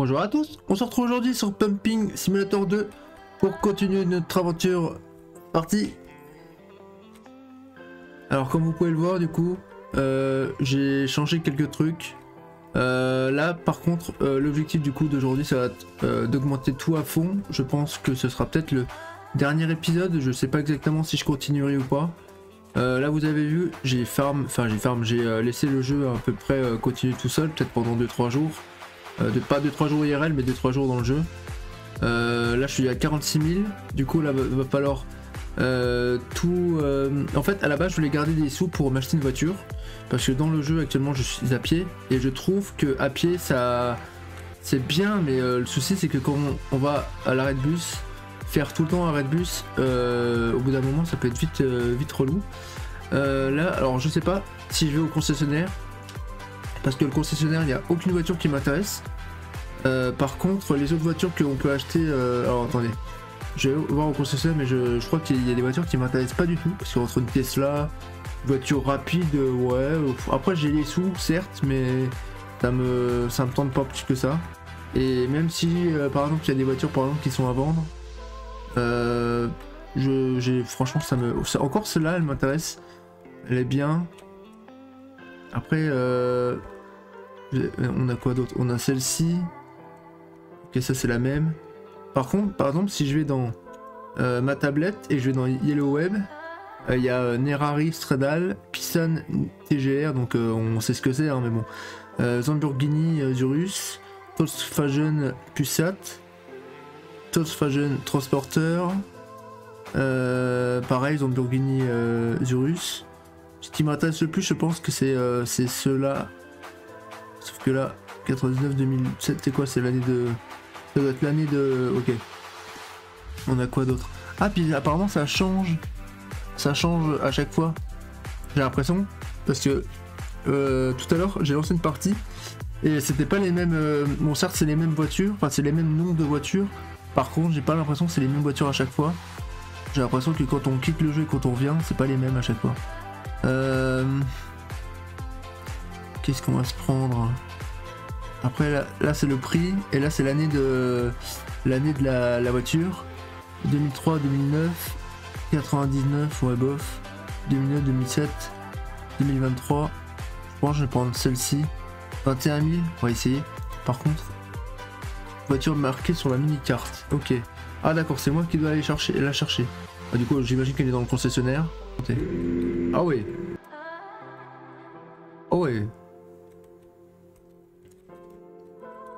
Bonjour à tous, on se retrouve aujourd'hui sur Pumping Simulator 2 pour continuer notre aventure partie. Alors comme vous pouvez le voir du coup, euh, j'ai changé quelques trucs. Euh, là par contre, euh, l'objectif du coup d'aujourd'hui ça va être d'augmenter tout à fond. Je pense que ce sera peut-être le dernier épisode, je sais pas exactement si je continuerai ou pas. là vous avez vu, j'ai farm, enfin j'ai farm, j'ai laissé le jeu à peu près continuer tout seul, peut-être pendant 2-3 jours. Euh, de, pas 2-3 jours IRL, mais 2-3 jours dans le jeu. Euh, là, je suis à 46 000. Du coup, là, va, falloir euh, tout. En fait, à la base, je voulais garder des sous pour m'acheter une voiture. Parce que dans le jeu, actuellement, je suis à pied. Et je trouve que à pied, ça. C'est bien, mais le souci, c'est que quand on, va à l'arrêt de bus, faire tout le temps arrêt de bus, au bout d'un moment, ça peut être vite, vite relou. là, alors, je sais pas si je vais au concessionnaire parce que le concessionnaire, il n'y a aucune voiture qui m'intéresse. Euh, par contre, les autres voitures que l'on peut acheter... Euh, alors attendez, je vais voir au concessionnaire, mais je, crois qu'il y a des voitures qui m'intéressent pas du tout. Parce qu'entre une Tesla, voiture rapide, ouais... Après j'ai les sous, certes, mais ça me, ça me tente pas plus que ça. Et même si, euh, par exemple, il y a des voitures par exemple, qui sont à vendre, je, j'ai, franchement, ça me... Encore celle-là, elle m'intéresse. Elle est bien. Après, euh, on a quoi d'autre? On a celle-ci. Ok, ça c'est la même. Par contre, par exemple, si je vais dans euh, ma tablette et je vais dans Yellow Web, euh, il y a Nerari Stradal, Pissan TGR, donc on sait ce que c'est, hein, mais bon. Zamburghini Zurus, Volkswagen Pussat, Volkswagen Transporter, pareil, Zamburghini Zurus. Ce qui m'intéresse le plus, je pense que c'est euh, ceux-là. Sauf que là, 99-2007, c'est quoi? C'est l'année de... Ça doit être l'année de... Ok. On a quoi d'autre? Ah, puis apparemment ça change. Ça change à chaque fois. J'ai l'impression. Parce que euh, tout à l'heure, j'ai lancé une partie. Et c'était pas les mêmes... Euh, bon, certes, c'est les mêmes voitures. Enfin, c'est les mêmes noms de voitures. Par contre, j'ai pas l'impression que c'est les mêmes voitures à chaque fois. J'ai l'impression que quand on quitte le jeu et quand on revient, c'est pas les mêmes à chaque fois. Euh, qu'est-ce qu'on va se prendre? Après là, c'est le prix et là c'est l'année de l'année de la, voiture. 2003, 2009, 99, ouais bof. 2009, 2007, 2023. Je pense que je vais prendre celle-ci. 21 000, on va essayer. Par contre, voiture marquée sur la mini-carte. Ok. Ah d'accord, c'est moi qui dois aller la chercher. Ah, du coup, j'imagine qu'elle est dans le concessionnaire. Ah oui.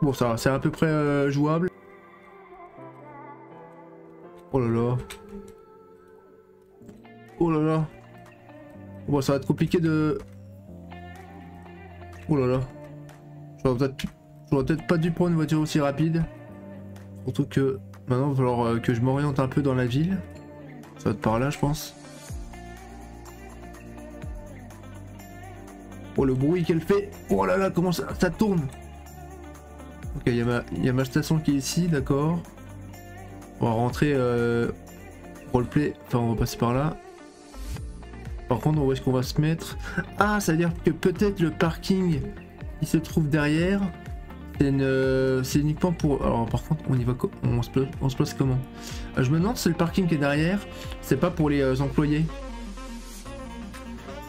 Bon ça c'est à peu près euh, jouable. Oh là là. Oh là là. Bon ça va être compliqué de... Oh là là. J'aurais peut-être pas dû prendre une voiture aussi rapide. Surtout que maintenant il va falloir euh, que je m'oriente un peu dans la ville. Ça va être par là je pense. Oh le bruit qu'elle fait Oh là là comment ça, ça tourne Ok il y, a ma station qui est ici d'accord. On va rentrer euh, roleplay, enfin on va passer par là. Par contre où est-ce qu'on va se mettre? Ah ça veut dire que peut-être le parking qui se trouve derrière c'est uniquement pour... Alors par contre on y va on se on se place comment? Euh, Je me demande si le parking qui est derrière c'est pas pour les euh, employés.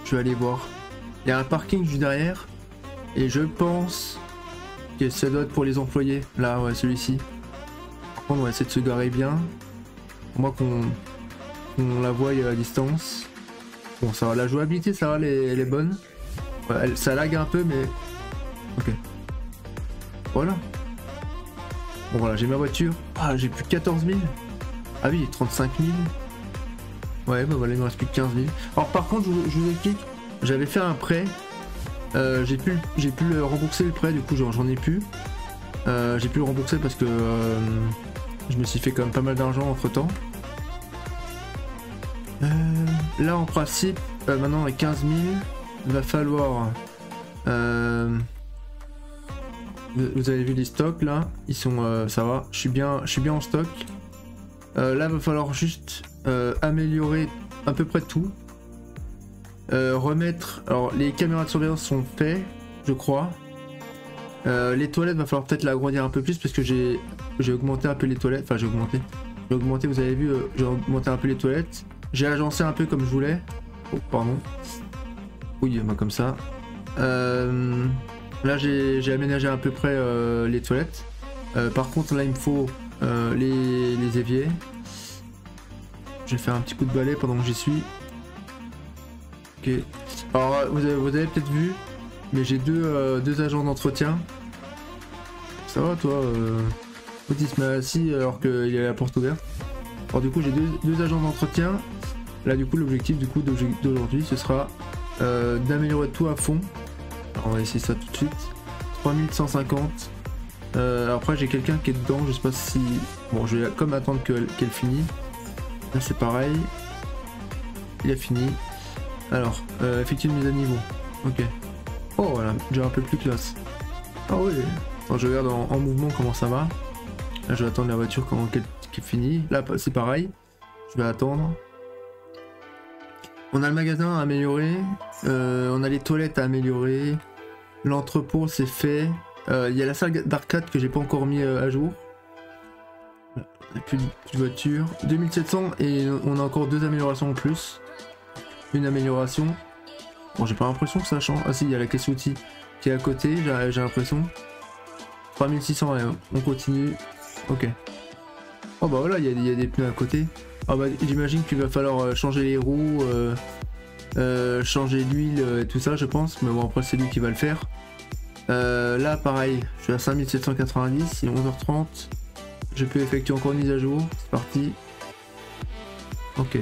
Je vais aller voir. Il y a un parking juste derrière. Et je pense que ça doit être pour les employés. Là, ouais, celui-ci. On va essayer de se garer bien. Pour moi qu'on la voie à distance. Bon, ça va. La jouabilité, ça va, elle est, bonne. ça lag un peu, mais... Ok. Voilà. Bon, voilà, j'ai ma voiture. Ah, j'ai plus de 14 000. Ah oui, 35 000. Ouais, bah voilà, il me reste plus de 15 000. Alors par contre, je vous explique, j'avais fait un prêt. Euh, j'ai pu, pu rembourser le prêt, du coup j'en ai plus. Euh, j'ai pu le rembourser parce que euh, je me suis fait quand même pas mal d'argent entre temps. là en principe, maintenant avec 15 000, il va falloir... vous avez vu les stocks là, ils sont, ça va, je suis bien, je suis bien en stock. là, il va falloir juste améliorer à peu près tout. Euh, remettre... Alors, les caméras de surveillance sont faites, je crois. Euh, les toilettes, va falloir peut-être l'agrandir un peu plus parce que j'ai augmenté un peu les toilettes. Enfin, j'ai augmenté. J'ai augmenté, vous avez vu, euh, j'ai augmenté un peu les toilettes. J'ai agencé un peu comme je voulais. Oh, pardon. Oui, bah, comme ça. Là, j'ai aménagé à peu près les toilettes. par contre, là, il me faut les, les éviers. Je vais faire un petit coup de balai pendant que j'y suis. Alors, vous avez, peut-être vu, mais j'ai deux, deux agents d'entretien. Ça va, toi euh... se met assis alors qu'il a la porte ouverte. Alors, du coup, j'ai deux, agents d'entretien. Là, du coup, l'objectif du coup d'aujourd'hui, ce sera euh, d'améliorer tout à fond. Alors, on va essayer ça tout de suite. 3150. Euh, après, j'ai quelqu'un qui est dedans. Je sais pas si. Bon, je vais comme attendre qu'elle finisse. Là, c'est pareil. Il a fini. Alors, euh, effectuer une mise à niveau. Ok. Oh, voilà, déjà un peu plus classe. Ah oui. Je regarde en, mouvement comment ça va. Là, je vais attendre la voiture quand qu'elle finit. Là, c'est pareil. Je vais attendre. On a le magasin à améliorer. Euh, on a les toilettes à améliorer. L'entrepôt, c'est fait. Euh, il y a la salle d'arcade que j'ai pas encore mis euh, à jour. Plus de, plus de voiture. 2700 et on a encore deux améliorations en plus. Une amélioration. Bon, j'ai pas l'impression que ça change. Ah si, il y a la caisse outil qui est à côté, j'ai l'impression. 3600, on continue. Ok. Oh bah voilà, il y, a des pneus à côté. Ah bah j'imagine qu'il va falloir euh, changer les roues, euh, euh, changer l'huile et tout ça je pense. Mais bon après c'est lui qui va le faire. là pareil, je suis à 5790, il est 11h30. Je peux effectuer encore une mise à jour. C'est parti. Ok.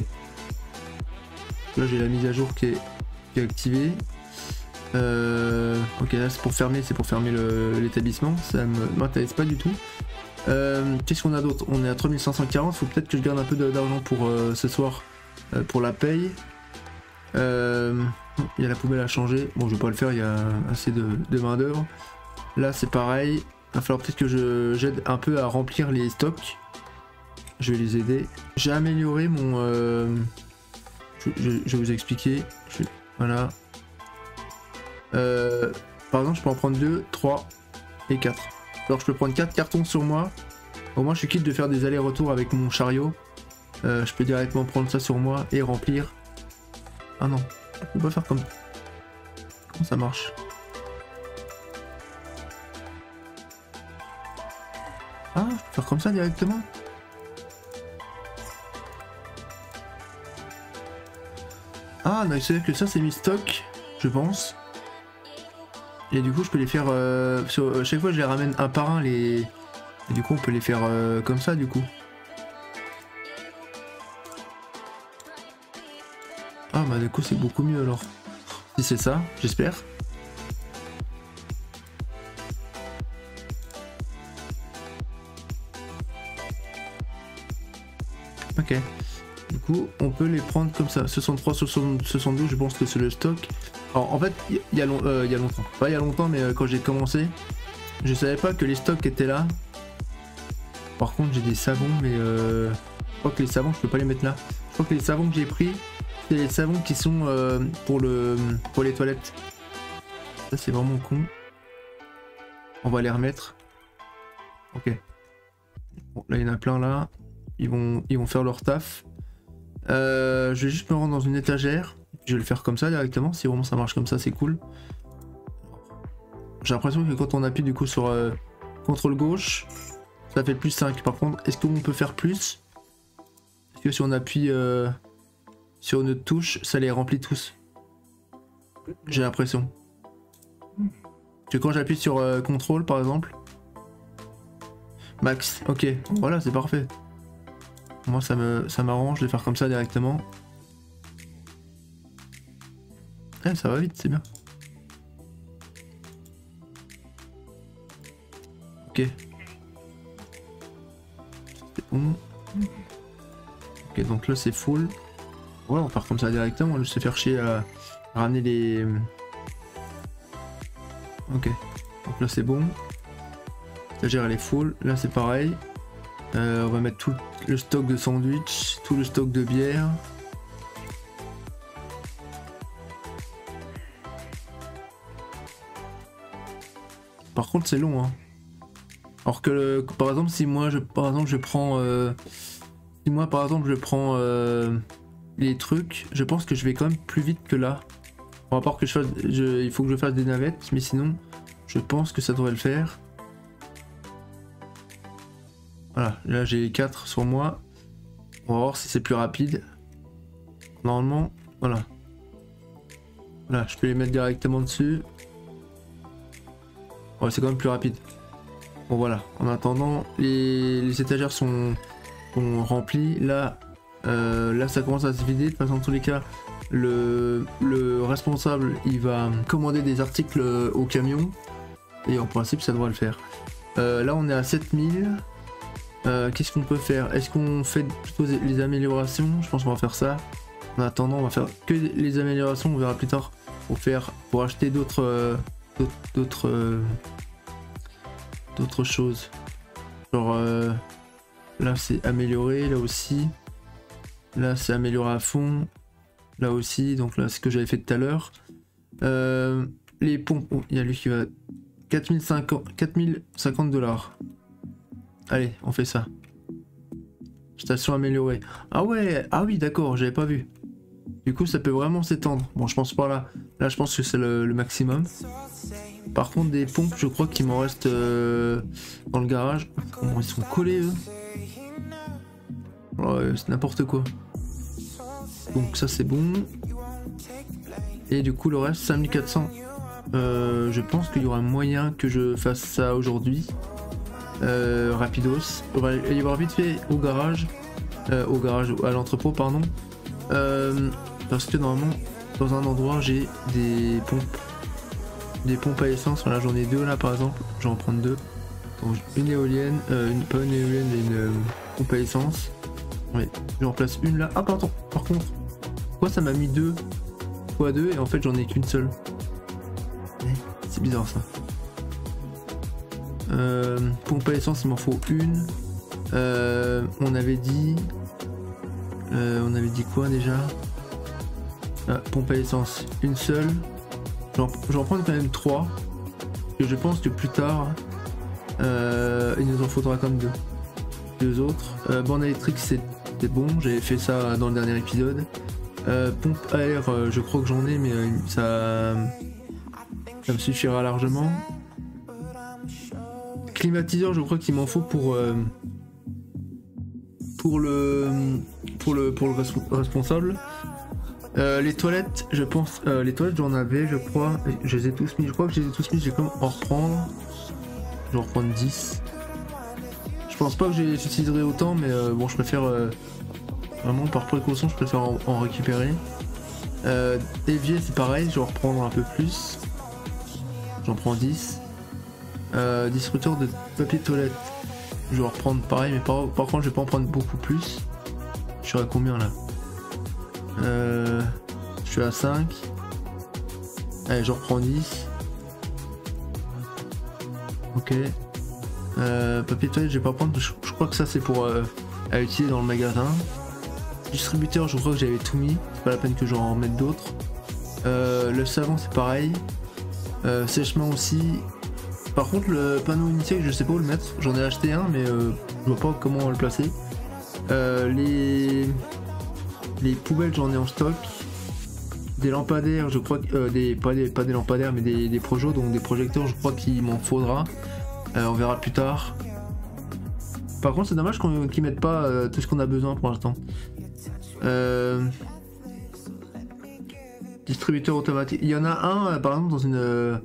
Là j'ai la mise à jour qui est, activée. Euh, ok là c'est pour fermer, c'est pour fermer l'établissement, ça m'intéresse pas du tout. Euh, qu'est-ce qu'on a d'autre? On est à 3540, faut peut-être que je garde un peu d'argent pour euh, ce soir pour la paye. Il y a la poubelle à changer, bon je vais pas le faire, il y a assez de, main d'œuvre. Là c'est pareil, il va falloir peut-être que j'aide un peu à remplir les stocks. Je vais les aider. J'ai amélioré mon je, vais vous expliquer. voilà. Euh, par exemple, je peux en prendre 2, 3 et 4. Alors, je peux prendre 4 cartons sur moi. Au moins, je suis quitte de faire des allers-retours avec mon chariot. Euh, je peux directement prendre ça sur moi et remplir. Ah non, je peux pas faire comme. Comment ça marche? Ah, je peux faire comme ça directement? Ah, non, c'est que ça c'est mis stock, je pense. Et du coup, je peux les faire. Euh, euh, chaque fois, je les ramène un par un. Les... Et du coup, on peut les faire euh, comme ça, du coup. Ah, bah, du coup, c'est beaucoup mieux alors. Si c'est ça, j'espère. Ok on peut les prendre comme ça. 63, 72, je pense que c'est le stock. Alors, en fait, il y, a euh, y, a longtemps. Pas il y a longtemps, mais euh, quand j'ai commencé, je savais pas que les stocks étaient là. Par contre, j'ai des savons, mais euh, je crois que les savons, je peux pas les mettre là. Je crois que les savons que j'ai pris, c'est les savons qui sont pour, le, pour les toilettes. Ça, c'est vraiment con. On va les remettre. Ok. Bon, là, il y en a plein là. Ils vont faire leur taf. Euh, je vais juste me rendre dans une étagère. Je vais le faire comme ça directement. Si vraiment ça marche comme ça, c'est cool. J'ai l'impression que quand on appuie du coup sur euh, contrôle gauche, ça fait plus 5. Par contre, est-ce qu'on peut faire plus? Est-ce que si on appuie euh, sur une touche, ça les remplit tous J'ai l'impression. Que quand j'appuie sur contrôle par exemple. Max, ok, voilà, c'est parfait. Moi ça me ça m'arrange de faire comme ça directement. Eh, ça va vite, c'est bien. Ok. C'est bon. Ok, donc là c'est full. Voilà, on part comme ça directement, juste se faire chier à ramener les... Ok. Donc là c'est bon. L'étagère elle est full. Là c'est pareil. Euh, on va mettre tout stock de sandwich, tout le stock de bière. Par contre, c'est long. Hein. Alors que, par exemple, si moi, je, par exemple, je prends... Euh, si moi, par exemple, je prends euh, les trucs, je pense que je vais quand même plus vite que là. À part que je fasse... il faut que je fasse des navettes, mais sinon, je pense que ça devrait le faire. Voilà, là j'ai 4 sur moi. On va voir si c'est plus rapide. Normalement, voilà. Voilà, je peux les mettre directement dessus. Ouais, c'est quand même plus rapide. Bon voilà, en attendant, les, étagères sont, remplies. Là, euh, là, ça commence à se vider. De toute façon, dans tous les cas, le, responsable, il va commander des articles au camion. Et en principe, ça devrait le faire. Euh, là, on est à 7000. Euh, qu'est-ce qu'on peut faire? Est-ce qu'on fait plutôt les améliorations? Je pense qu'on va faire ça. En attendant, on va faire que les améliorations. On verra plus tard pour faire, pour acheter d'autres, euh, d'autres, euh, d'autres choses. Genre là, c'est amélioré. Là aussi. Là, c'est amélioré à fond. Là aussi. Donc là, ce que j'avais fait tout à l'heure. les pompes. Oh, il y a lui qui va 4050 4050 dollars. Allez, on fait ça. Station améliorée. Ah ouais, ah oui, d'accord, j'avais pas vu. Du coup, ça peut vraiment s'étendre. Bon, je pense pas là. Là, je pense que c'est le, maximum. Par contre, des pompes, je crois qu'il m'en reste euh, dans le garage. ils sont collés, eux? Ouais, c'est n'importe quoi. Donc ça, c'est bon. Et du coup, le reste, 5400. Euh, je pense qu'il y aura moyen que je fasse ça aujourd'hui. Euh, rapidos. On va aller voir vite fait au garage, euh, au garage, à l'entrepôt, pardon. Euh, parce que normalement, dans un endroit, j'ai des pompes, des pompes à essence. Voilà, j'en ai deux là par exemple. Je vais en prendre deux. une éolienne, une, pas une éolienne, mais une pompe à essence. J'en place une là. Ah, pardon, par contre, pourquoi ça m'a mis deux fois deux et en fait j'en ai qu'une seule C'est bizarre ça. Euh, pompe à essence, il m'en faut une. Euh, on avait dit. Euh, on avait dit quoi déjà? Ah, Pompe à essence, une seule. J'en prends quand même trois. Et je pense que plus tard, il nous en faudra comme deux. Deux autres. bande électrique, c'est bon. J'avais fait ça dans le dernier épisode. pompe à air, je crois que j'en ai, mais ça, ça me suffira largement. Climatiseur, je crois qu'il m'en faut pour euh, pour le pour le pour le responsable. Euh, les toilettes, je pense, euh, les toilettes j'en avais, je crois, je les ai tous mis, je crois que je les ai tous mis, j'ai comme en reprendre. Je vais en reprendre 10. Je pense pas que j'utiliserai autant, mais bon, je préfère vraiment par précaution, je préfère en, récupérer. évier, c'est pareil, je vais en reprendre un peu plus. J'en prends 10. Euh, distributeur de papier toilette. Je vais reprendre pareil, mais par, contre, je vais pas en prendre beaucoup plus. Je suis à combien là euh, Je suis à 5. Allez, je reprends 10. Ok. Euh, papier toilette, je vais pas prendre. Je, crois que ça, c'est pour à utiliser dans le magasin. Distributeur, je crois que j'avais tout mis. C'est pas la peine que j'en remette d'autres. le savon, c'est pareil. sèchement aussi. Par contre, le panneau initial, je sais pas où le mettre. J'en ai acheté un, mais euh, je vois pas comment le placer. Euh, les... les poubelles, j'en ai en stock. Des lampadaires, je crois. Euh, des, pas, des, lampadaires, mais des, des donc des projecteurs, je crois qu'il m'en faudra. on verra plus tard. Par contre, c'est dommage qu'ils mettent pas tout ce qu'on a besoin pour l'instant. Distributeur automatique. Il y en a un, par exemple, dans, une,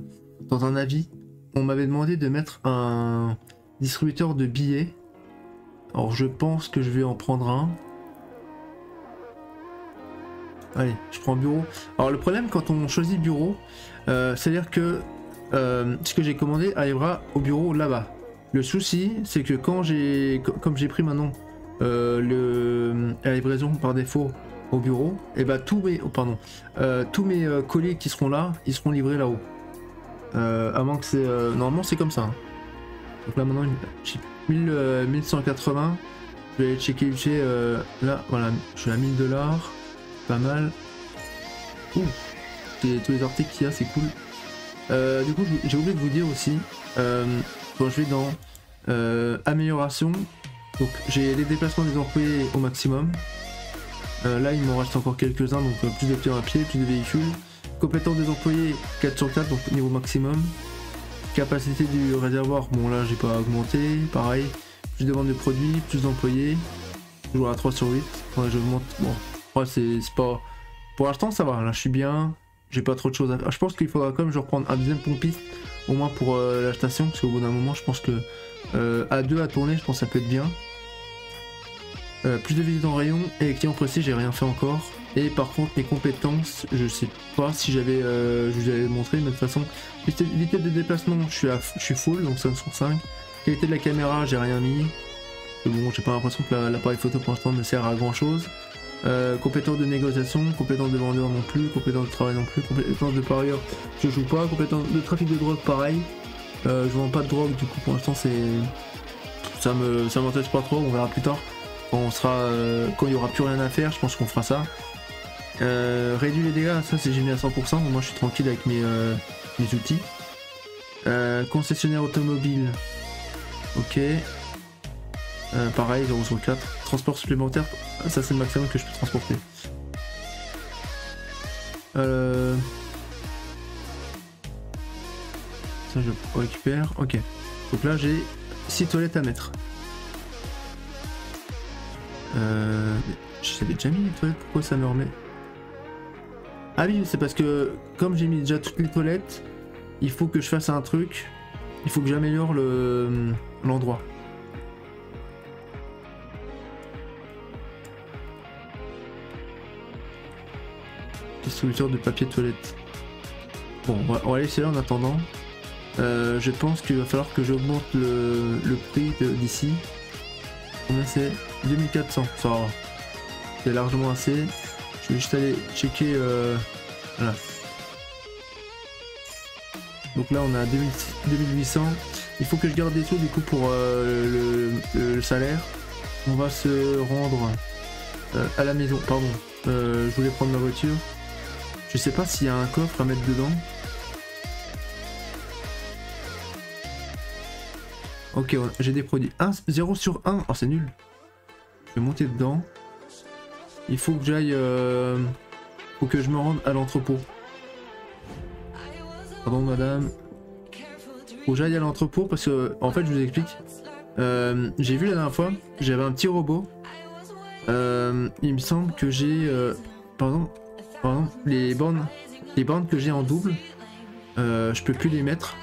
dans un avis on m'avait demandé de mettre un distributeur de billets. Alors je pense que je vais en prendre un. Allez, je prends bureau. Alors le problème quand on choisit bureau, euh, c'est-à-dire que euh, ce que j'ai commandé arrivera au bureau là-bas. Le souci, c'est que quand j'ai, comme j'ai pris maintenant euh, le, la livraison par défaut au bureau, et eh bah ben, tous mes, oh, pardon, tous mes colis qui seront là, ils seront livrés là-haut. Euh, avant que c'est... Euh, normalement c'est comme ça. Hein. Donc là maintenant j'ai 1180. Je vais checker euh, là voilà je suis à 1000 dollars. Pas mal. Ouh. Tous les articles qu'il y a c'est cool. Euh, du coup, j'ai oublié de vous dire aussi, euh, quand je vais dans euh, amélioration, donc j'ai les déplacements des employés au maximum. Euh, là, il m'en reste encore quelques-uns, donc euh, plus de pieds à pied, plus de véhicules. Compétence des employés 4 sur 4, donc niveau maximum. Capacité du réservoir, bon là j'ai pas augmenté, pareil. Plus de vente de produits, plus d'employés. Toujours à 3 sur 8. Ouais, je monte. Bon, c'est pas. Pour l'instant, ça va. Là, je suis bien. J'ai pas trop de choses à faire. Je pense qu'il faudra quand même je reprendre un deuxième pompiste, au moins pour euh, la station, parce qu'au bout d'un moment, je pense que euh, à deux à tourner, je pense que ça peut être bien. Euh, plus de visites en rayon et client précis, j'ai rien fait encore. Et par contre, mes compétences, je sais pas si j'avais, euh, je vous avais montré, mais de toute façon, vitesse de déplacement, je suis, à, je suis full, donc 5 sur 5. Qualité de la caméra, j'ai rien mis. Bon, j'ai pas l'impression que la- l'appareil photo pour l'instant ne sert à grand chose. Euh, compétence de négociation, compétence de vendeur non plus, compétence de travail non plus, compétence de parieur, je joue pas, compétence de trafic de drogue pareil. Euh, je vends pas de drogue, du coup pour l'instant c'est. Ça me ça m'intéresse pas trop, on verra plus tard. Quand on sera. euh, quand il y aura plus rien à faire, je pense qu'on fera ça. Euh, réduit les dégâts, ça c'est mis à 100%, moi je suis tranquille avec mes, euh, outils. Euh, concessionnaire automobile, ok. Euh, pareil, 0 sur 4. Transport supplémentaire, ça c'est le maximum que je peux transporter. Ça je récupère, ok. Donc là j'ai 6 toilettes à mettre. Euh... savais déjà mis les toilettes, pourquoi ça me remet Ah oui, c'est parce que comme j'ai mis déjà toutes les toilettes, il faut que je fasse un truc. Il faut que j'améliore le l'endroit. Distributeur de papier toilette. Bon, on va, on va en attendant. Euh, je pense qu'il va falloir que j'augmente le, le prix d'ici. Combien c'est? 2400, ça. C'est largement assez. Je vais juste aller checker. euh, Voilà. Donc là on a 2000 2800. Il faut que je garde des sous du coup pour euh, le, salaire. On va se rendre euh, à la maison. Pardon. Je voulais prendre ma voiture. Je sais pas s'il y a un coffre à mettre dedans. Ok, j'ai des produits. 1, 0 sur 1. Oh, c'est nul. Je vais monter dedans. Il faut que j'aille. Euh... Faut que je me rende à l'entrepôt. Pardon, madame. Faut que j'aille à l'entrepôt parce que, en fait, je vous explique. Euh, j'ai vu la dernière fois, j'avais un petit robot. Euh, il me semble que j'ai. Euh... Pardon. Pardon. Les bornes. Les bornes que j'ai en double. Je peux plus les mettre.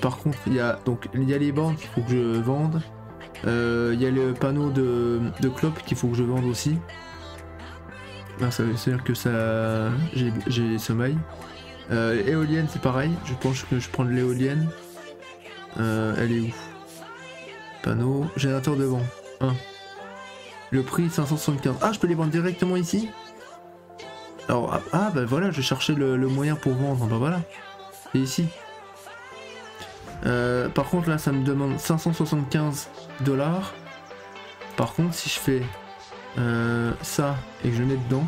Par contre, il y a donc il y a les bornes qu'il faut que je vende. Il y a le panneau de, de clope qu'il faut que je vende aussi. Là, ça veut dire que ça j'ai j'ai sommeil. Euh, éolienne, c'est pareil. Je pense que je prends de l'éolienne. Euh, elle est où? Panneau. Générateur de vent. 1. Le prix 575. Ah, je peux les vendre directement ici? Alors, ah, ah, bah voilà, je cherchais le, le moyen pour vendre. Bah voilà. Et ici. Euh, par contre, là, ça me demande 575 dollars. Par contre, si je fais euh, ça et que je mets dedans.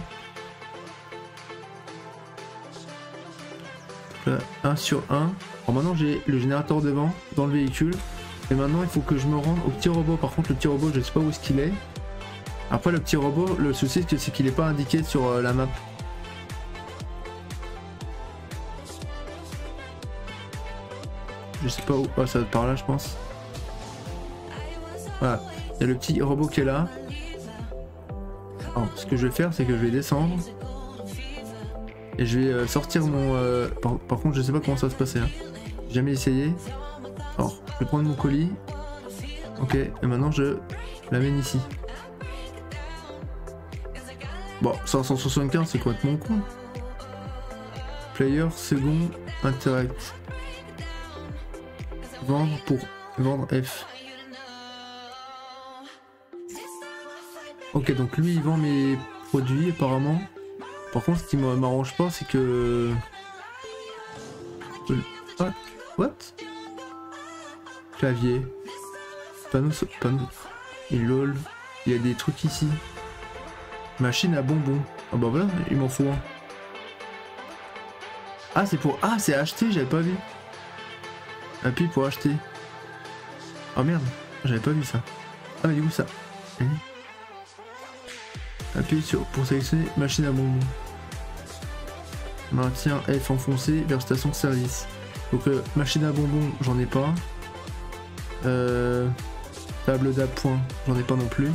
Là, 1 sur 1. Alors maintenant, j'ai le générateur de vent dans le véhicule. Et maintenant, il faut que je me rende au petit robot. Par contre, le petit robot, je sais pas où est-ce qu'il est. Après, le petit robot, le souci, c'est qu'il n'est pas indiqué sur euh, la map. Je sais pas où. Ah, ça va par là, je pense. Voilà. Il y a le petit robot qui est là. Alors, ce que je vais faire, c'est que je vais descendre. Et je vais euh, sortir mon. euh, Par, contre, je sais pas comment ça va se passer. Hein. J'ai jamais essayé. Alors, je vais prendre mon colis. Ok, et maintenant je l'amène ici. Bon, 575, c'est complètement con. Player, second, interact. Vendre pour vendre F. Ok, donc lui il vend mes produits apparemment. Par contre, ce qui m'a- m'arrange pas, c'est que. What What? Clavier. Panneau. panneau. Et lol. Il y a des trucs ici. Machine à bonbons. Ah bah voilà, il m'en faut un. Ah, c'est pour. Ah, c'est acheter, j'avais pas vu. Appuie pour acheter. Oh merde, j'avais pas vu ça. Ah, mais ça? Appuie sur pour sélectionner machine à bonbons. Maintien F enfoncé vers station de service. Donc, euh, machine à bonbons, j'en ai pas. Euh, table d'appoint, j'en ai pas non plus.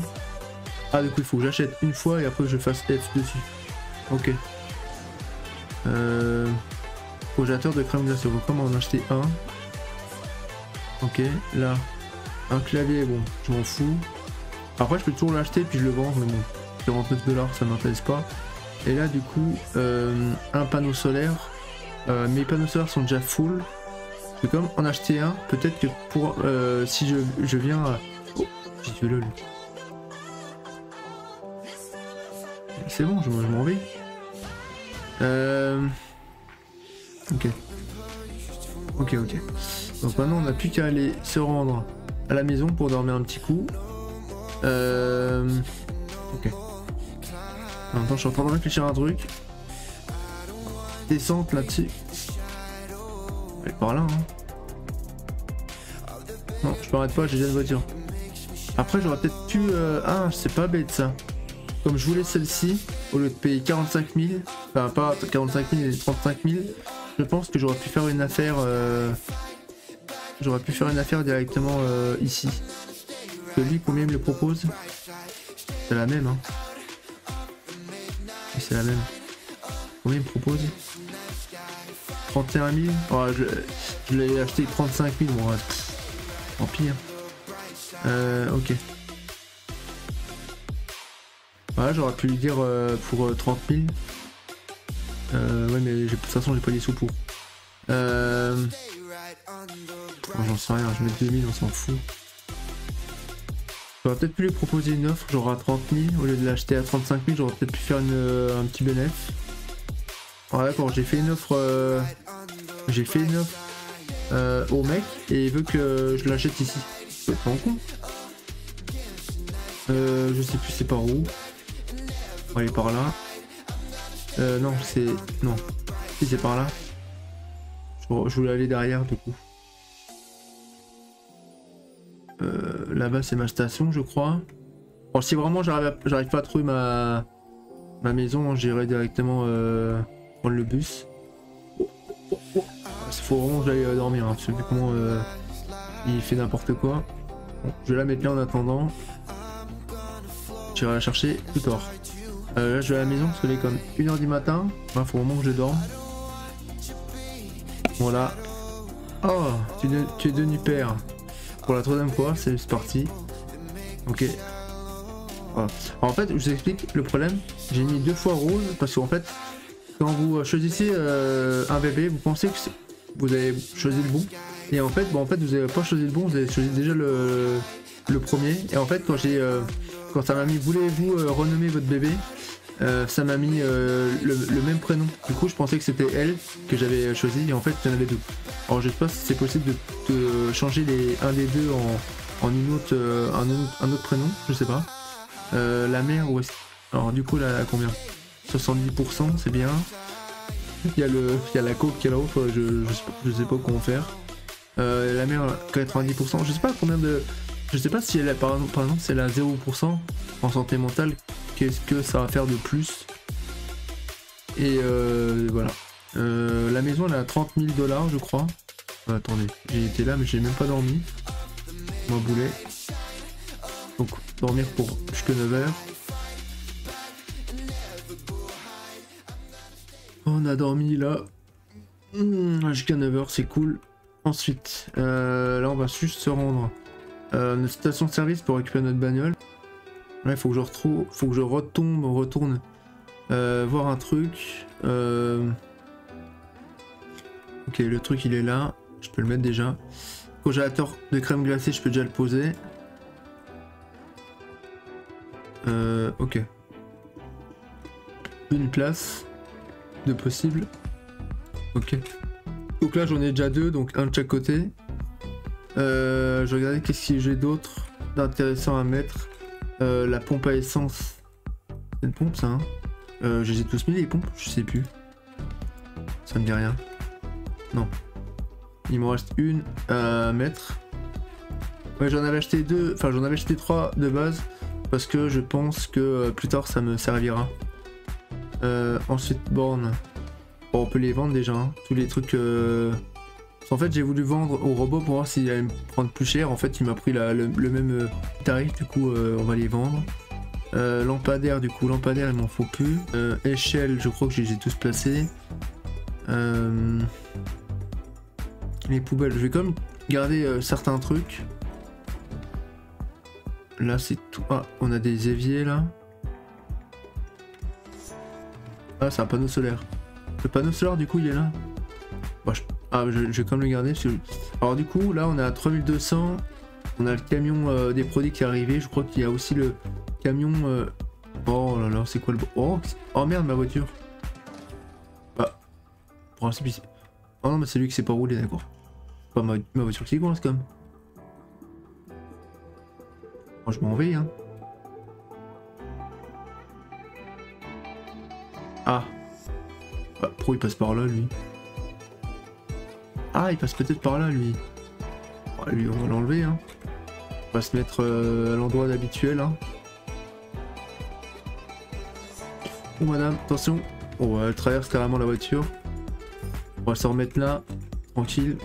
Ah, du coup, il faut que j'achète une fois et après je fasse F dessus. Ok. Euh, de crème glacée. Comment en acheter un? Ok, là. Un clavier, bon, je m'en fous. Après, je peux toujours l'acheter puis je le vends, mais bon, 49 dollars, ça m'intéresse pas. Et là, du coup, euh, un panneau solaire. Euh, mes panneaux solaires sont déjà full. C'est comme en acheter un, peut-être que pour euh, si je, je viens. Oh, j'ai tué C'est bon, je, m'en vais. Ok. Ok, ok. Donc maintenant, on n'a plus qu'à aller se rendre à la maison pour dormir un petit coup. Ok. Temps, je suis en train de réfléchir à un truc. Descente là-dessus. Elle par là, hein. Non, je m'arrête pas, j'ai déjà une voiture. Après, j'aurais peut-être pu... Euh... Ah, c'est pas bête ça. Comme je voulais celle-ci, au lieu de payer 45 000, enfin pas 45 000 et 35 000, je pense que j'aurais pu faire une affaire... Euh... J'aurais pu faire une affaire directement euh, ici. Celui, combien il me le propose C'est la même, hein. C'est la même. Combien il me propose 31 000 oh, Je, l'ai acheté 35 000, bon, en pire. Euh, ok. Ouais, j'aurais pu lui dire euh, pour 30 euh, 000. Euh, ouais, mais de toute façon, j'ai pas les sous pour. Euh... J'en sais rien, je mets 2000, on s'en fout. J'aurais peut-être pu lui proposer une offre, genre à 30 000, au lieu de l'acheter à 35 000, j'aurais peut-être pu faire un petit bénéfice. Ah d'accord, j'ai fait une offre... Euh, j'ai fait une offre euh, au mec et il veut que je l'achète ici. Pas en. Euh, je sais plus c'est par où. On va aller par là. Euh, non, c'est... Non. Si c'est par là. Je voulais aller derrière du coup. Là-bas c'est ma station je crois. Bon si vraiment j'arrive pas à trouver ma, ma maison, j'irai directement euh, prendre le bus. Il faut vraiment que j'aille euh, dormir, hein, euh, il fait n'importe quoi. je vais la mettre là en attendant. J'irai la chercher plus tard. Euh, là je vais à la maison parce que est comme 1h du matin. Il faut vraiment que je dorme. Voilà. Oh, tu, tu es devenu père. Pour la troisième fois, c'est parti. Ok. En fait, je vous explique le problème. J'ai mis deux fois rose parce qu'en fait, quand vous choisissez euh, un bébé, vous pensez que vous avez choisi le bon. Et en fait, bon, en fait, vous n'avez pas choisi le bon, vous avez choisi déjà le, le premier. Et en fait, quand j'ai, euh, quand ça m'a mis, voulez-vous euh, renommer votre bébé ça m'a mis euh, le, même prénom. Du coup, je pensais que c'était elle que j'avais choisi et en fait, il y en avait deux. Alors, je sais pas si c'est possible de, changer les, un des deux en, une autre, euh, un, autre, prénom, je sais pas. la mère, ou est Alors, du coup, là, combien? 70%, c'est bien. Il y, a le, il y a la coque qui est là-haut, je, sais pas, je comment faire. la mère, 90%, je sais pas combien de. Je sais pas si elle a, par, par exemple, si elle a 0% en santé mentale, qu'est-ce que ça va faire de plus? Et euh, voilà. Euh, la maison elle a 30 000 dollars je crois. Euh, attendez, j'ai été là mais j'ai même pas dormi. Moi boulet. Donc dormir pour jusque 9h. On a dormi là. Hmm, jusqu'à 9h, c'est cool. Ensuite, là on va juste se rendre à une station de service pour récupérer notre bagnole. Ouais, faut que je retrouve, faut que je retombe, retourne euh, voir un truc. Euh, ok, le truc il est là, je peux le mettre déjà. Congélateur de crème glacée, je peux déjà le poser. Euh, ok. Une place de possible. Ok. Donc là j'en ai déjà deux, donc un de chaque côté. je vais regarder qu'est-ce que j'ai d'autre d'intéressant à mettre. Euh, la pompe à essence. C'est une pompe ça, hein? Euh, Je les ai tous mis les pompes? Je sais plus. Ça me dit rien. Non. Il me reste une à mettre. J'en avais acheté deux, enfin j'en avais acheté trois de base parce que je pense que euh, plus tard ça me servira. Euh, ensuite, borne. Bon, on peut les vendre déjà, hein. tous les trucs. Euh, en fait, j'ai voulu vendre au robot pour voir s'il allait me prendre plus cher. En fait, il m'a pris le, même tarif, du coup, on va les vendre. lampadaire, du coup, lampadaire, il m'en faut plus. échelle, je crois que j'ai tous placés. Les poubelles, je vais quand garder certains trucs. Là, c'est tout. Ah, on a des éviers là. Ah, c'est un panneau solaire. Le panneau solaire, du coup, il est là. Ah, je... vais quand même le garder. Alors, du coup, là, on à 3200. On a le camion euh, des produits qui est arrivé. Je crois qu'il y a aussi le camion. Euh, oh là là, c'est quoi le. Oh, oh merde, ma voiture. Ah. Un Oh non, mais c'est lui qui s'est pas roulé, d'accord. Pas ma... voiture qui coince, comme. Moi, je m'en vais, hein. Ah. Bah, pourquoi il passe par là, lui? Ah, il passe peut-être par là, lui. lui, on va l'enlever, hein. On va se mettre euh, à l'endroit habituel, hein. Oh, madame, attention. Oh, elle traverse carrément la voiture. On va se remettre là, tranquille.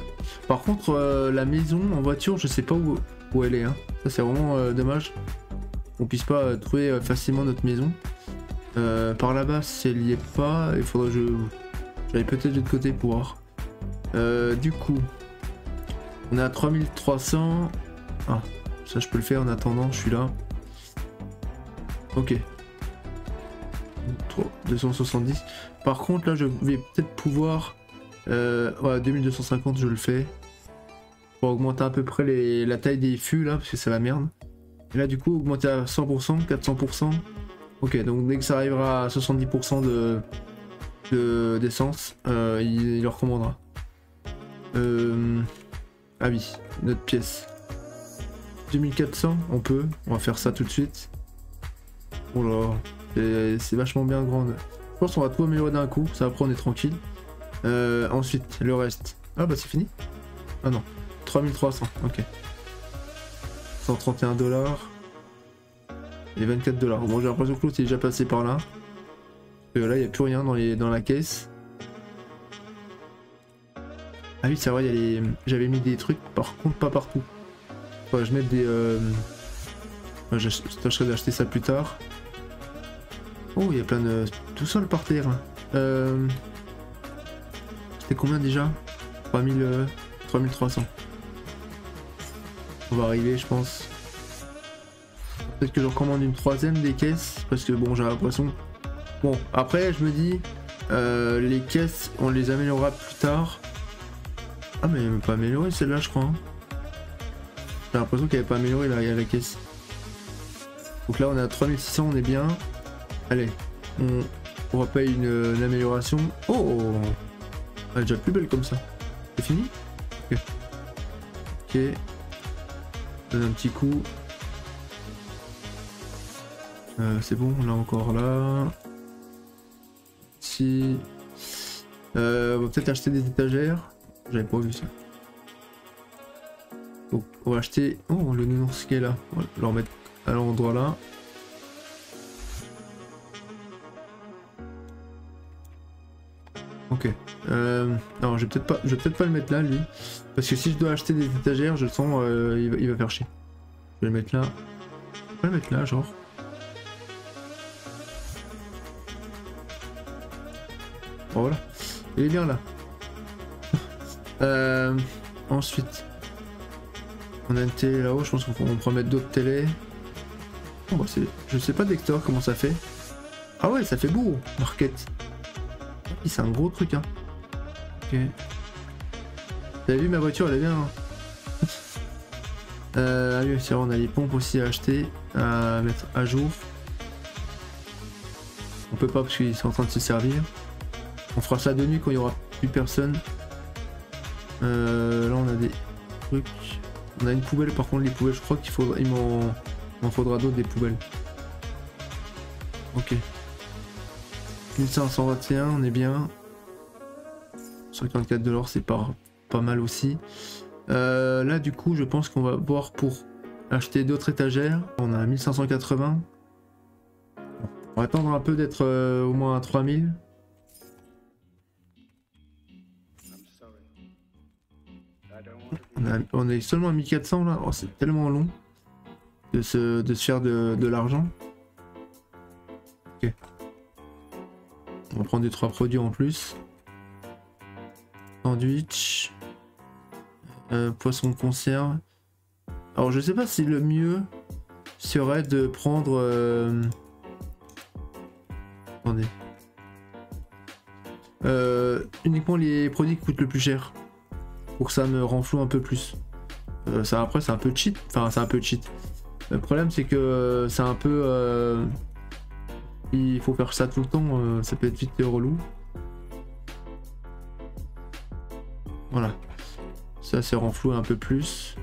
Par contre, euh, la maison en voiture, je sais pas où, elle est, hein. Ça c'est vraiment euh, dommage. On puisse pas euh, trouver facilement notre maison. par là-bas, si elle y est pas, il faudrait que je. J'aille peut-être de l'autre côté pour voir. du coup, on est à 3300. Ah, ça je peux le faire en attendant, je suis là. Ok. 270. Par contre, là, je vais peut-être pouvoir. Euh, ouais, 2250, je le fais pour augmenter à peu près la taille des fûts là, parce que c'est la merde. Et là du coup augmenter à 100%, 400%. Ok, donc dès que ça arrivera à 70% de d'essence, euh, il, le recommandera. Euh, ah oui, notre pièce. 2400, on peut, on va faire ça tout de suite. Oh là, c'est vachement bien grande. Je pense qu'on va tout améliorer d'un coup, ça après on est tranquille. Euh, ensuite, le reste. Ah bah c'est fini Ah non, 3300, ok. 131 dollars. Et 24 dollars. Bon, j'ai l'impression que l'autre est déjà passé par là. là, il n'y a plus rien dans, les, dans la caisse. Ah oui, c'est vrai, les... j'avais mis des trucs, par contre, pas partout. Je mette des. Euh... je tâcherai d'acheter ça plus tard. Oh, il y a plein de. Tout seul par terre. C'était combien déjà 3000. 3300. On va arriver, je pense. Peut-être que je recommande une troisième des caisses, parce que bon, j'ai l'impression... Bon, après, je me dis, euh, les caisses, on les améliorera plus tard. Ah, mais elle pas amélioré celle-là, je crois. Hein. J'ai l'impression qu'elle n'est pas améliorée, là, il y a la caisse. Donc là, on est à 3600, on est bien. Allez, on, on va payer une, amélioration. Oh Elle est déjà plus belle comme ça. C'est fini Ok. Ok. Donne un petit coup. Euh, c'est bon, on encore là. Si. Euh, on va peut-être acheter des étagères. J'avais pas vu ça. Donc, on va acheter. Oh, le nounours qui est là. On va le remettre à l'endroit là. Ok. Euh, non, je vais peut-être pas, je vais peut-être pas le mettre là, lui, parce que si je dois acheter des étagères, je sens, euh, il, va, faire chier. Je vais le mettre là. Je vais le mettre là, genre. Voilà. Il est bien là. euh, ensuite, on a une télé là-haut. Je pense qu'on pourrait mettre d'autres télés. Oh, bah je sais pas d'Hector comment ça fait. Ah ouais, ça fait beau, Marquette c'est un gros truc, hein. Ok. T'as vu ma voiture, elle est bien. Hein euh, on a les pompes aussi à acheter, à mettre à jour. On peut pas parce qu'ils sont en train de se servir. On fera ça de nuit quand il y aura plus personne. Euh, là, on a des trucs. On a une poubelle, par contre, les poubelles, je crois qu'il faudra, il m'en faudra d'autres des poubelles. Ok. 1521, on est bien. 54 de l'or, c'est pas, pas mal aussi. Euh, là, du coup, je pense qu'on va voir pour acheter d'autres étagères. On a 1580. On va attendre un peu d'être euh, au moins à 3000. On, est seulement à 1400 là. Oh, c'est tellement long de se, de se faire de, de l'argent. Ok. On va prendre des trois produits en plus. Sandwich. Euh, poisson de conserve. Alors je sais pas si le mieux serait de prendre... Euh, attendez. Euh, uniquement les produits qui coûtent le plus cher. Pour que ça me renfloue un peu plus. ça après c'est un peu cheat. Enfin c'est un peu cheat. Le problème c'est que c'est un peu... il faut faire ça tout le temps. ça peut être vite relou. Voilà. Ça c'est renfloué un peu plus.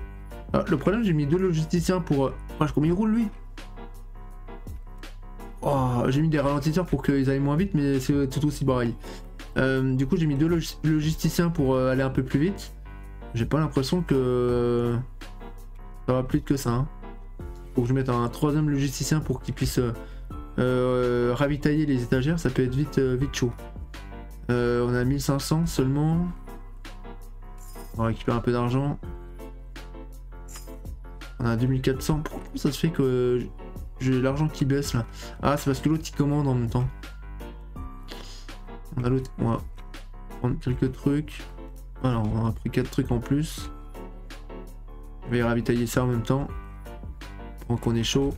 Ah, le problème, j'ai mis deux logisticiens pour. Ah, combien il roule lui oh, J'ai mis des ralentisseurs pour qu'ils aillent moins vite, mais c'est tout aussi pareil. Euh, du coup, j'ai mis deux logisticiens pour euh, aller un peu plus vite. J'ai pas l'impression que ça va plus vite que ça. Hein. Faut que je mette un troisième logisticien pour qu'il puisse euh, ravitailler les étagères. Ça peut être vite, vite chaud. on a 1500 seulement. On va récupérer un peu d'argent. On a 2400. Pourquoi ça se fait que j'ai l'argent qui baisse là? Ah, c'est parce que l'autre il commande en même temps. On a l'autre. On va prendre quelques trucs. Voilà, on a pris 4 trucs en plus. Je vais ravitailler ça en même temps. Pour qu'on est chaud.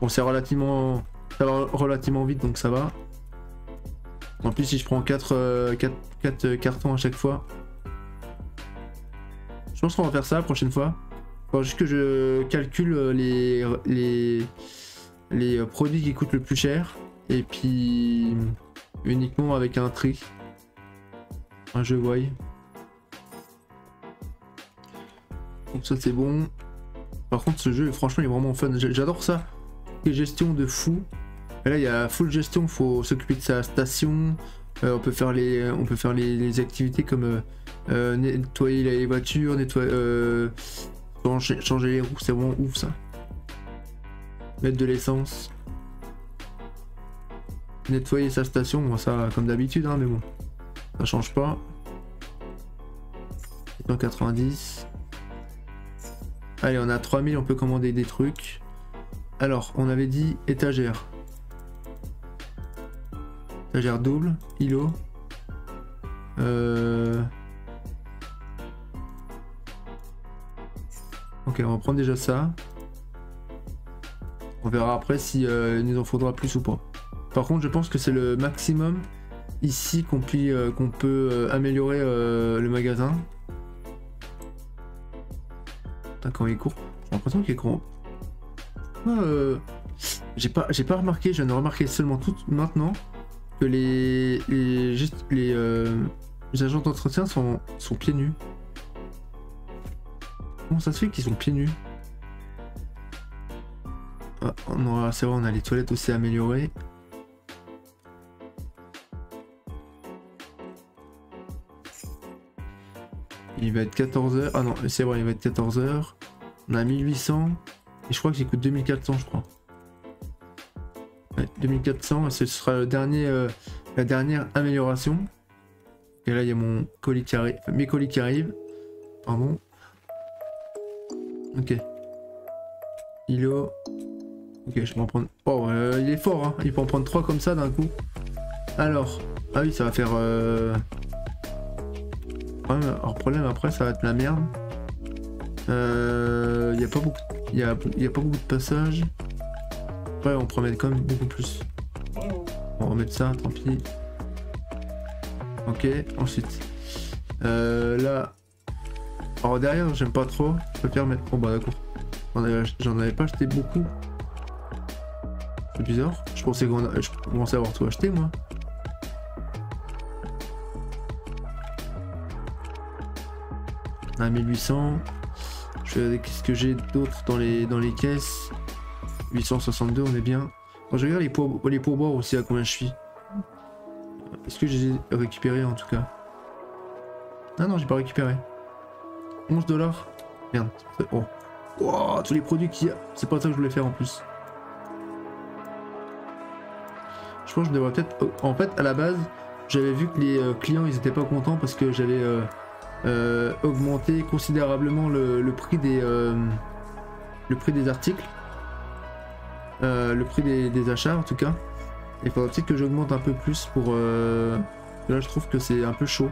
Bon, c'est relativement. Ça va relativement vite donc ça va. En plus, si je prends 4, 4, 4 cartons à chaque fois, je pense qu'on va faire ça la prochaine fois. Juste que je calcule les, les, les produits qui coûtent le plus cher. Et puis uniquement avec un tri. Un jeu voie. Donc ça c'est bon. Par contre ce jeu franchement il est vraiment fun. J'adore ça. Gestion de fou. Et là il y a full gestion, faut s'occuper de sa station. Euh, on peut faire les, on peut faire les, activités comme euh, euh, nettoyer les voitures, nettoyer, changer, les roues, c'est vraiment ouf ça. Mettre de l'essence. Nettoyer sa station, bon, ça comme d'habitude, hein, mais bon, ça change pas. 190. Allez, on a 3000, on peut commander des trucs. Alors, on avait dit étagère. Étagère double, îlot. Euh... Ok, on va prendre déjà ça. On verra après si euh, il nous en faudra plus ou pas. Par contre, je pense que c'est le maximum ici qu'on euh, peut améliorer le magasin. Quand il court, j'ai l'impression qu'il est grand. j'ai pas, j'ai pas remarqué, je viens de remarquer seulement tout maintenant que les, les, les, agents d'entretien sont, sont pieds nus. Comment ça se fait qu'ils sont pieds nus? Ah, on C'est vrai, on a les toilettes aussi améliorées. Il va être 14h. Ah non, c'est vrai, il va être 14h. On a 1800. Et je crois que coûte 2400, je crois. 2400, ce sera le dernier, euh, la dernière amélioration. Et là, il y a mon colis qui arrive, mes colis qui arrivent. Pardon. Ok. Ilo. Ok, je vais en prendre. Oh, euh, il est fort, hein. Il peut en prendre 3 comme ça d'un coup. Alors. Ah oui, ça va faire. Euh... problème après, ça va être la merde. Euh. Il n'y a pas beaucoup. Il y a... a pas beaucoup de passages. Ouais, on mettre quand même beaucoup plus. On va remettre ça, tant pis. Ok, ensuite. Euh, là, alors derrière, j'aime pas trop. Je préfère mettre. Bon bah d'accord. J'en avais, pas acheté beaucoup. C'est bizarre. Je pensais qu'on a... Je à avoir tout acheté moi. À 1800. Qu'est-ce que j'ai d'autre dans les dans les caisses? 862, on est bien. Quand je regarde les, pour... les pourboires aussi à combien je suis. Est-ce que j'ai récupéré en tout cas? Ah non, j'ai pas récupéré. 11 dollars? Merde. Oh. Tous les produits qu'il y a. C'est pas ça que je voulais faire en plus. Je pense que je devrais peut-être... En fait, à la base, j'avais vu que les euh, clients, ils étaient pas contents parce que j'avais euh, euh, augmenté considérablement le, prix des... euh, le prix des articles. Euh, le prix des, achats en tout cas. Il faudrait peut-être que j'augmente un peu plus pour... Là je trouve que c'est un peu chaud.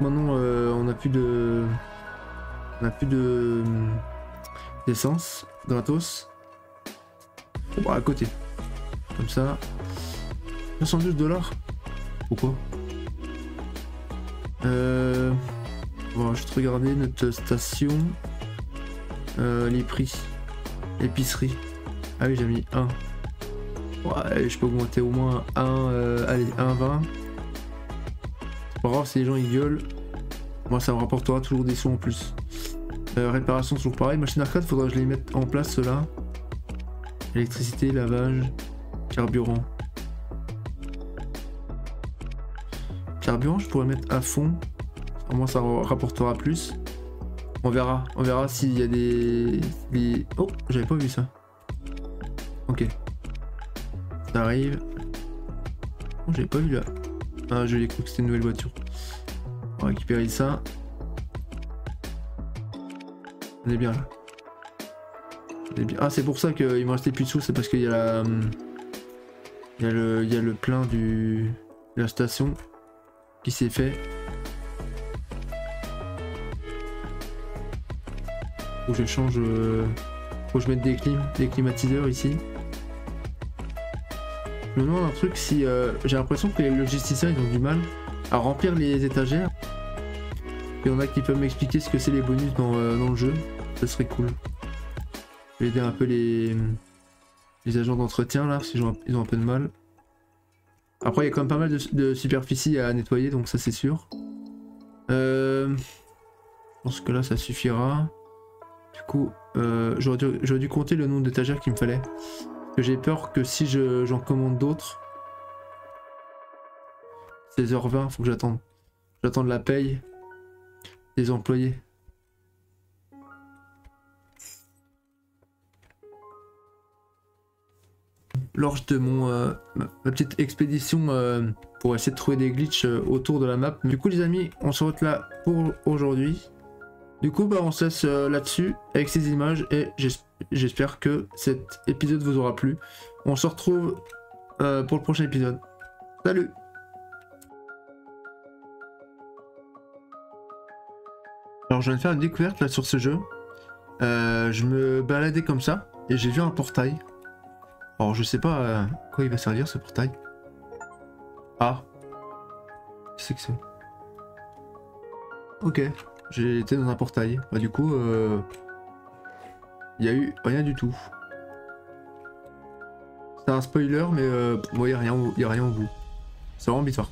Maintenant on a plus de... On a plus de... d'essence gratos. À côté. Comme ça. 212 dollars Pourquoi? Euh... Bon, je vais juste regarder notre station. Euh, les prix. Épicerie. Ah oui, j'ai mis 1. Ouais, je peux augmenter au moins 1, euh, allez, 1,20. C'est pas grave si les gens ils gueulent. Moi, ça me rapportera toujours des sous en plus. Euh, réparation, toujours pareil. Machine arcade, faudra que je les mette en place ceux-là. Électricité, lavage, carburant. Carburant, je pourrais mettre à fond. Au moins, ça rapportera plus. On verra, on verra s'il y a des. Oh, j'avais pas vu ça. Ok. Ça arrive. Oh, j'avais pas vu là. Ah, je l'ai cru que c'était une nouvelle voiture. On va récupérer ça. On est bien là. On est bien. Ah, c'est pour ça qu'il me restait plus de sous, c'est parce qu'il y a la... hum, Il y, a le... il y a le plein du... la station qui s'est fait. Je change. euh, Faut je mette des clim, des climatiseurs ici. Je me demande un truc si euh, j'ai l'impression que les logisticiens ils ont du mal à remplir les étagères. Il y en a qui peuvent m'expliquer ce que c'est les bonus dans, euh, le jeu. Ça serait cool. Je vais aider un peu les, les agents d'entretien là, parce qu'ils ont, ils ont un peu de mal. Après, il y a quand même pas mal de, superficie à nettoyer, donc ça c'est sûr. Euh, je pense que là ça suffira. Du coup, euh, j'aurais dû, compter le nombre d'étagères qu'il me fallait. J'ai peur que si je- j'en commande d'autres, 16h20, faut que j'attende. J'attende la paye des employés. Lors de mon euh, petite expédition euh, pour essayer de trouver des glitches euh, autour de la map. Du coup les amis, on se retrouve là pour aujourd'hui. Du coup bah on se laisse là-dessus avec ces images et j'es- j'espère que cet épisode vous aura plu. On se retrouve pour le prochain épisode. Salut Alors je viens de faire une découverte là sur ce jeu. Je me baladais comme ça et j'ai vu un portail. Alors je sais pas euh, quoi il va servir ce portail. Ah. Qu'est-ce que c'est? Ok. J'ai été dans un portail. Bah du coup, euh... il y a eu rien du tout. C'est un spoiler mais euh... bon, il y a rien, il a rien au bout. C'est vraiment bizarre.